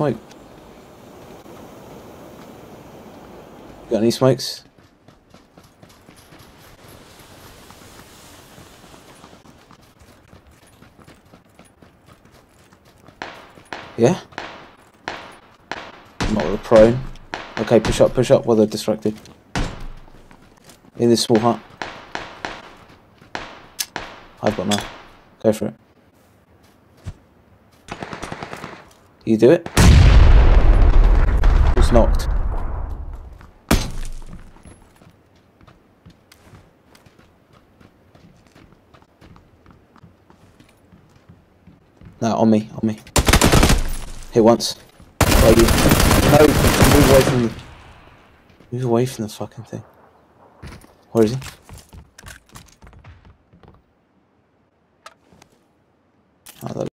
smoke. Got any smokes? Yeah? Not with a prone. Okay, push up, push up while they're distracted. In this small hut. I've got now. Go for it. You do it? Knocked. No, on me, on me. Hit once. Lady. No, move away from me. Move away from the fucking thing. Where is he? Oh,